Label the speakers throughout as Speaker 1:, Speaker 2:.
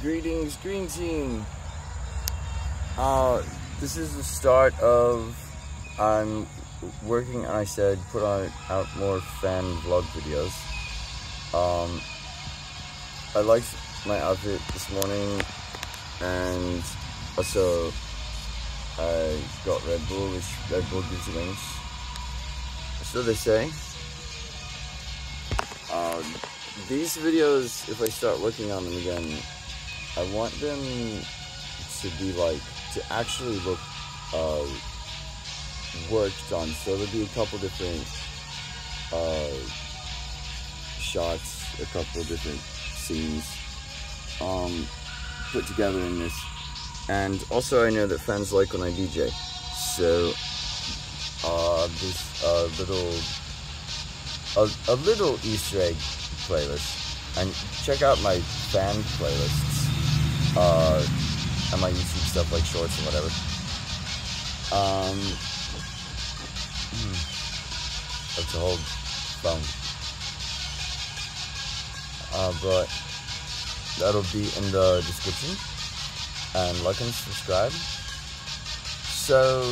Speaker 1: Greetings, Green Team. Uh, this is the start of I'm working I said put on out more fan vlog videos. Um, I liked my outfit this morning and also I got Red Bull, which Red Bull gives you wings. So they say. Um, these videos, if I start working on them again, I want them to be like, to actually look uh, worked on. So there'll be a couple different uh, shots, a couple different scenes um, put together in this. And also I know that fans like when I DJ. So uh, this uh, little, a, a little Easter egg playlist. And check out my fan playlists uh, and my YouTube stuff like shorts and whatever. Um, hmm, that's a whole phone. Uh, but that'll be in the description. And like and subscribe. So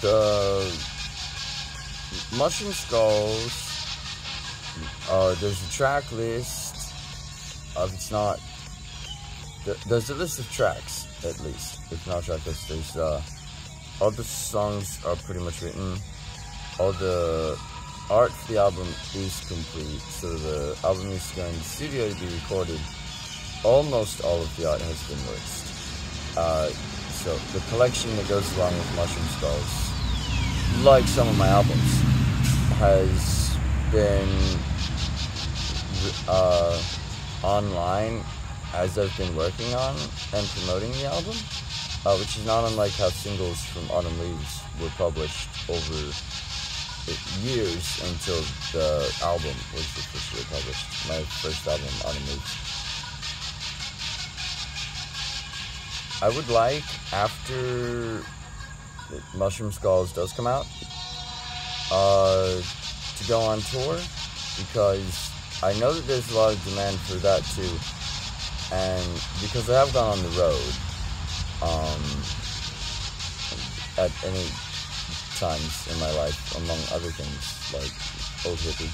Speaker 1: the mushroom skulls. Uh, there's a track list. Uh, it's not. There's a list of tracks at least. If not track list, there's uh, all the songs are pretty much written. All the art for the album is complete, so the album is going to the studio to be recorded. Almost all of the art has been released. Uh, so the collection that goes along with Mushroom Skulls, like some of my albums, has been uh, online as I've been working on and promoting the album, uh, which is not unlike how singles from Autumn Leaves were published over years until the album was officially published. My first album, Autumn Leaves. I would like, after Mushroom Skulls does come out, uh, to go on tour because I know that there's a lot of demand for that too. And because I have gone on the road, um, at any times in my life, among other things, like Old Hippie,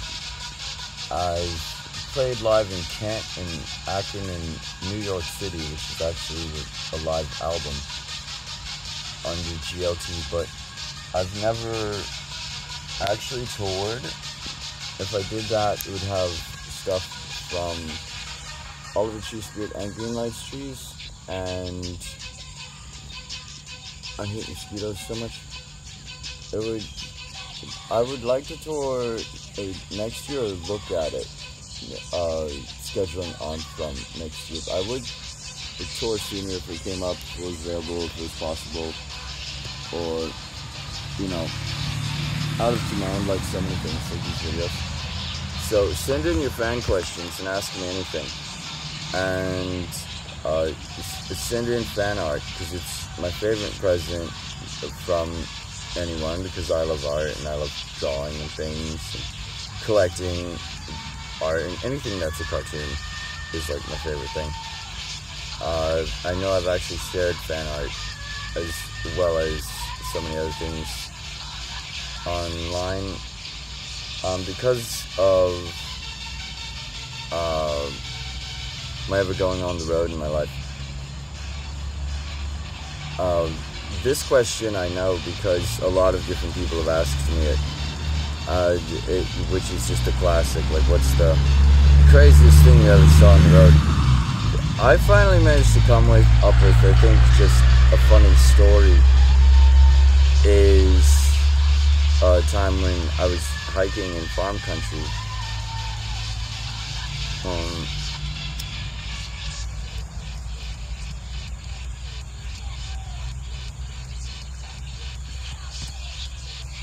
Speaker 1: I've played live in Kent, and Akron, and New York City, which is actually a live album under GLT, but I've never actually toured. If I did that, it would have stuff from Oliver Tree Spirit and Green Lights Trees, and I hate mosquitoes so much. It would, I would like to tour a, next year look at it, uh, scheduling on from next year. I would the tour sooner if it came up, was available, if it was possible, or, you know, out of demand like so many things like these videos. So send in your fan questions and ask me anything. And uh, send in fan art because it's my favorite present from anyone because I love art and I love drawing and things and collecting art and anything that's a cartoon is like my favorite thing. Uh, I know I've actually shared fan art as well as so many other things online um, because of uh, my ever going on the road in my life. Um, this question I know because a lot of different people have asked me it, uh, it, which is just a classic. Like, what's the craziest thing you ever saw on the road? I finally managed to come with, up with, I think, just a funny story. Is a time when I was hiking in farm country. Um,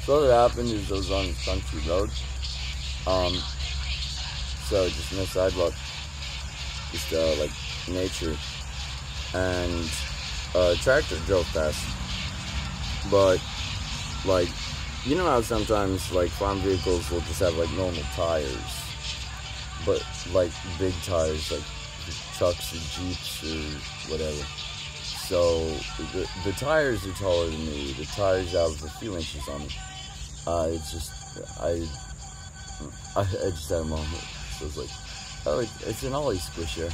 Speaker 1: so what happened is I was on country road. Um, so just no sidewalk, just uh, like nature, and a tractor drove past. But like you know how sometimes like farm vehicles will just have like normal tires but like big tires, like trucks or jeeps or whatever. So the, the tires are taller than me. The tires have a few inches on me. Uh, it's just I, I I just had a moment. So like, oh, it, it's an ollie squisher.